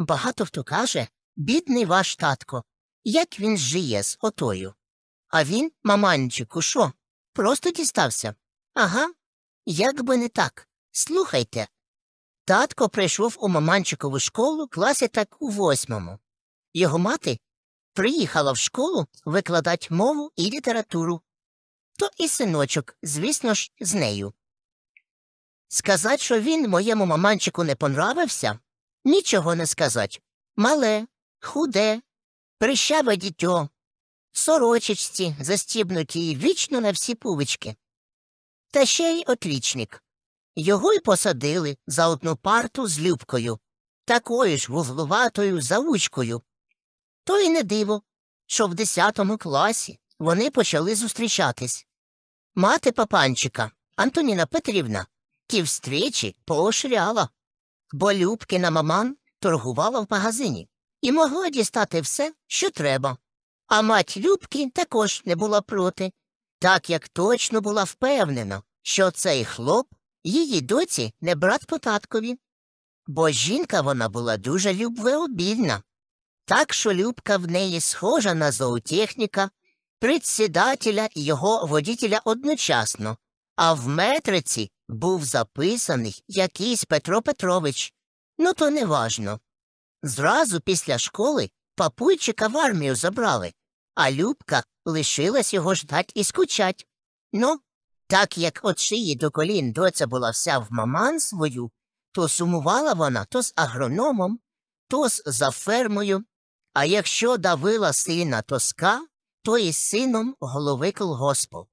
Багато хто каже, бідний ваш татко, як він жиє з отою. А він, маманчику, що? Просто дістався. Ага, як би не так. Слухайте. Татко прийшов у маманчикову школу класі так у восьмому. Його мати приїхала в школу викладати мову і літературу. То і синочок, звісно ж, з нею. Сказать, що він моєму маманчику не понравився, нічого не сказать. Мале, худе, прищаве дітьо, сорочечці, застібнуті вічно на всі пувички. Та ще й отлічник. Його й посадили за одну парту з Любкою, такою ж вуглуватою заучкою. То й не диво, що в десятому класі вони почали зустрічатись. Мати папанчика, Антоніна Петрівна, ті встречі поошряла, бо Любкина маман торгувала в магазині і могла дістати все, що треба. А мать Любки також не була проти, так як точно була впевнена, що цей хлоп її доці не брат по таткові. Бо жінка вона була дуже любвеобільна, так що Любка в неї схожа на зоотехніка, председателя і його водітеля одночасно, а в метриці був записаний якийсь Петро Петрович. Ну, то не важно. Зразу після школи папуйчика в армію забрали, а Любка лишилась його ждать і скучать. Ну, так як от шиї до колін доця була вся в маман свою, то сумувала вона то з агрономом, то з за фермою, а якщо давила сина тоска, то і з сином голови колгоспу.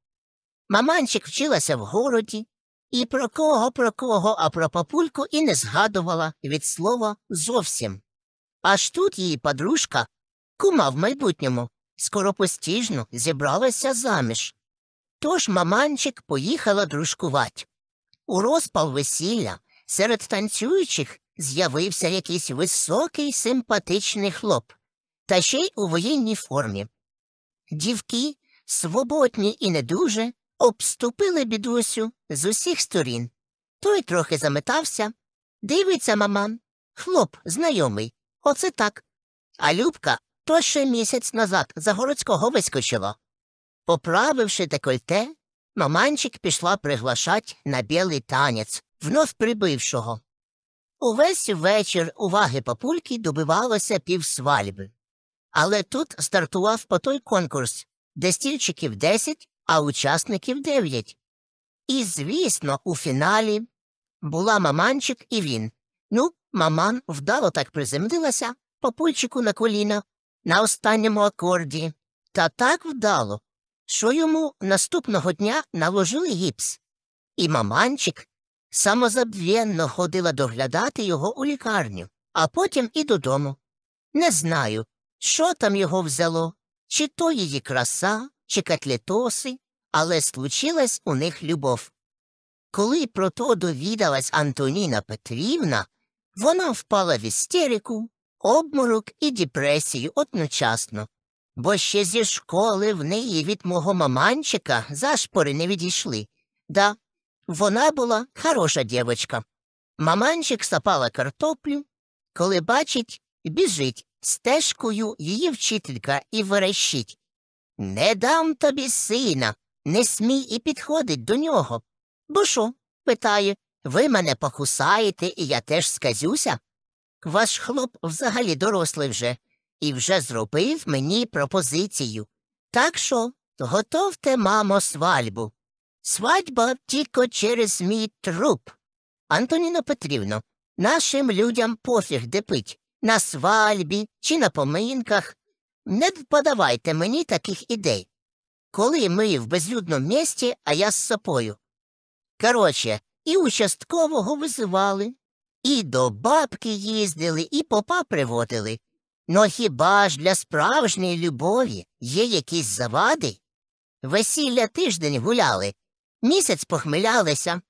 Маманчик вчилася в городі, і про кого, про кого, а про папульку і не згадувала від слова зовсім. Аж тут її подружка, кума в майбутньому, скоропостіжно зібралася заміж. Тож маманчик поїхала дружкувать. У розпал весілля серед танцюючих з'явився якийсь високий симпатичний хлоп, та ще й у воєнній формі. Дівки, свободні і не дуже, обступили бідусю з усіх сторін. Той трохи заметався. Дивиться маман. Хлоп, знайомий. Оце так. А Любка то ще місяць назад за городського вискочила. Поправивши декольте, маманчик пішла приглашать на білий танець, вновь прибившого. Увесь вечір уваги папульки добивалося півсвальби. Але тут стартував по той конкурс, де стільчиків десять, а учасників дев'ять. І, звісно, у фіналі була маманчик і він. Ну, маман вдало так приземлилася папульчику на коліна на останньому акорді, та так вдало, що йому наступного дня наложили гіпс. І маманчик самозабвенно ходила доглядати його у лікарню, а потім і додому. Не знаю, що там його взяло, чи то її краса, чи котлетоси, але случилась у них любов. Коли про то довідалась Антоніна Петрівна, вона впала в істерику, обморок і депресію одночасно, бо ще зі школи в неї від мого маманчика зашпори не відійшли. Да, вона була хороша дівочка. Маманчик сапала картоплю, коли бачить, біжить стежкою її вчителька і верещить. Не дам тобі сина, не смій і підходить до нього. Бо що? питає, ви мене покусаєте, і я теж сказюся? Ваш хлоп взагалі дорослий вже і вже зробив мені пропозицію. Так що готовте, мамо, свадьбу. Свадьба тільки через мій труп. Антоніно Петрівно, нашим людям пофіг де пить на свальбі чи на поминках. Не подавайте мені таких ідей. Коли ми в безлюдному місті, а я з сапою. Короче, і участкового визивали, і до бабки їздили, і попа приводили. Но хіба ж для справжньої любові є якісь завади? Весілля тиждень гуляли, місяць похмилялися,